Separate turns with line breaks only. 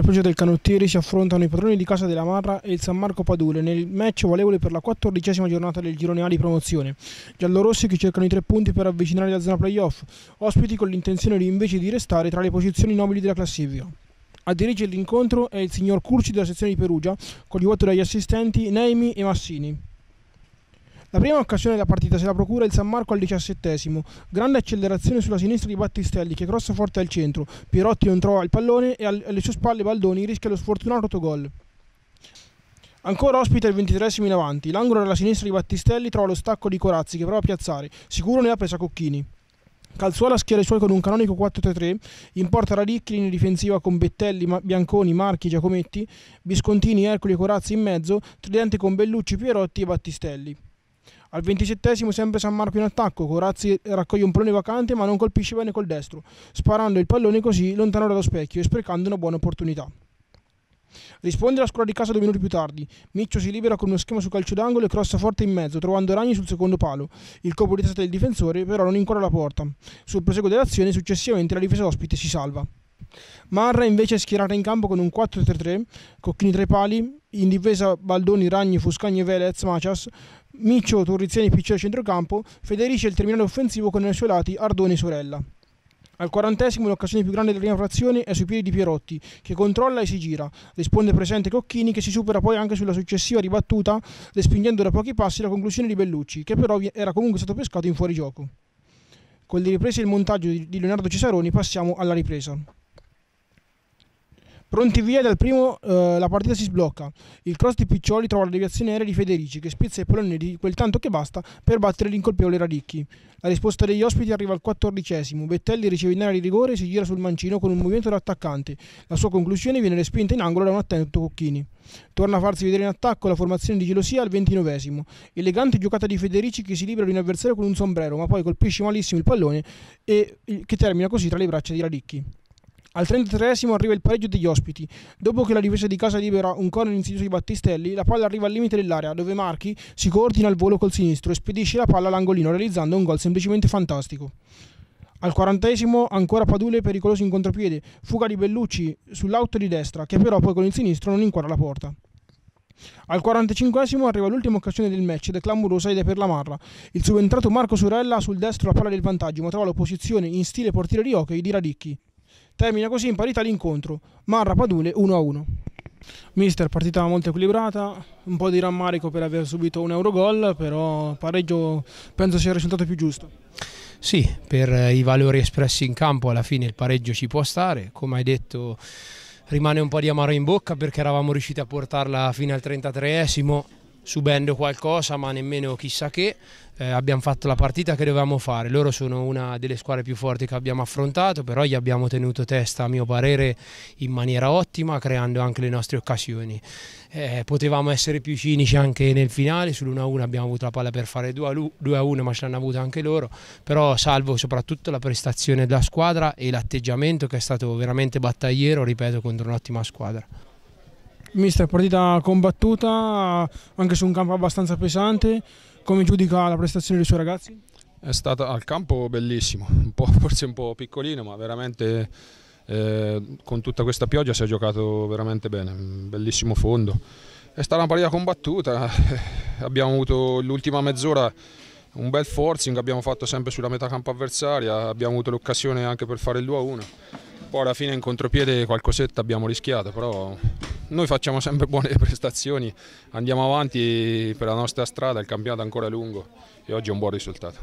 pioggia del canottieri si affrontano i padroni di casa della Marra e il San Marco Padule nel match valevole per la quattordicesima giornata del girone A di promozione. Giallorossi che cercano i tre punti per avvicinare la zona playoff, ospiti con l'intenzione di invece di restare tra le posizioni nobili della classifica. A dirigere l'incontro è il signor Curci della sezione di Perugia, coadiuvato dagli assistenti Neimi e Massini. La prima occasione della partita se la procura il San Marco al diciassettesimo. Grande accelerazione sulla sinistra di Battistelli che crossa forte al centro. Pierotti non trova il pallone e alle sue spalle Baldoni rischia lo sfortunato autogol. Ancora ospita il ventitresimo in avanti. L'angolo della sinistra di Battistelli trova lo stacco di Corazzi che prova a piazzare. Sicuro ne ha presa Cocchini. Calzuola schiera i suoi con un canonico 4-3-3, in Radicchi, linea difensiva con Bettelli, Bianconi, Marchi, Giacometti, Biscontini, Ercoli e Corazzi in mezzo, tridente con Bellucci, Pierotti e Battistelli. Al ventisettesimo sempre San Marco in attacco, Corazzi raccoglie un pallone vacante ma non colpisce bene col destro, sparando il pallone così lontano dallo specchio e sprecando una buona opportunità. Risponde la scuola di casa due minuti più tardi. Miccio si libera con uno schema su calcio d'angolo e crossa forte in mezzo, trovando Ragni sul secondo palo. Il colpo di testa del difensore però non incorre la porta. Sul proseguo dell'azione successivamente la difesa ospite si salva. Marra invece è schierata in campo con un 4-3-3, Cocchini tra i pali, in difesa Baldoni, Ragni, Fuscagni, Velez, Macias, Miccio, Torriziani, Piccolo a centrocampo, Federici è il terminale offensivo con ai suoi lati Ardoni e Sorella. Al quarantesimo l'occasione più grande della prima frazione è sui piedi di Pierotti, che controlla e si gira. Risponde presente Cocchini, che si supera poi anche sulla successiva ribattuta, respingendo da pochi passi la conclusione di Bellucci, che però era comunque stato pescato in fuorigioco. Con le riprese e il montaggio di Leonardo Cesaroni passiamo alla ripresa. Pronti via dal primo, eh, la partita si sblocca. Il cross di Piccioli trova la deviazione aerea di Federici che spizza il pallone di quel tanto che basta per battere l'incolpevole Radicchi. La risposta degli ospiti arriva al quattordicesimo. Bettelli riceve in area di rigore e si gira sul mancino con un movimento da attaccante. La sua conclusione viene respinta in angolo da un attento Cocchini. Torna a farsi vedere in attacco la formazione di gelosia al ventinovesimo. Elegante giocata di Federici che si libera di un avversario con un sombrero, ma poi colpisce malissimo il pallone e che termina così tra le braccia di Radicchi. Al 33 arriva il pareggio degli ospiti. Dopo che la difesa di casa libera un corner insidioso di Battistelli, la palla arriva al limite dell'area, dove Marchi si coordina al volo col sinistro e spedisce la palla all'angolino, realizzando un gol semplicemente fantastico. Al 40 ancora Padule pericoloso in contropiede, fuga di Bellucci sull'auto di destra, che però poi con il sinistro non inquadra la porta. Al 45 arriva l'ultima occasione del match ed è clamorosa ed è per la Marra. Il subentrato Marco Sorella sul destro la palla del vantaggio, ma trova l'opposizione in stile portiere di hockey di Radicchi. Termina così in parità l'incontro. Marra Padule 1-1. Mister, partita molto equilibrata, un po' di rammarico per aver subito un Eurogol, però pareggio penso sia il risultato più giusto.
Sì, per i valori espressi in campo alla fine il pareggio ci può stare, come hai detto rimane un po' di amaro in bocca perché eravamo riusciti a portarla fino al 33esimo subendo qualcosa ma nemmeno chissà che, eh, abbiamo fatto la partita che dovevamo fare, loro sono una delle squadre più forti che abbiamo affrontato, però gli abbiamo tenuto testa a mio parere in maniera ottima creando anche le nostre occasioni. Eh, potevamo essere più cinici anche nel finale, sull'1-1 abbiamo avuto la palla per fare 2-1 ma ce l'hanno avuta anche loro, però salvo soprattutto la prestazione della squadra e l'atteggiamento che è stato veramente battagliero, ripeto, contro un'ottima squadra.
Mister, partita combattuta anche su un campo abbastanza pesante, come giudica la prestazione dei suoi ragazzi?
È stata al campo bellissimo, un forse un po' piccolino ma veramente eh, con tutta questa pioggia si è giocato veramente bene, un bellissimo fondo. È stata una partita combattuta, abbiamo avuto l'ultima mezz'ora un bel forcing, abbiamo fatto sempre sulla metà campo avversaria, abbiamo avuto l'occasione anche per fare il 2-1. Poi alla fine in contropiede qualcosetta abbiamo rischiato, però noi facciamo sempre buone prestazioni, andiamo avanti per la nostra strada, il campionato è ancora lungo e oggi è un buon risultato.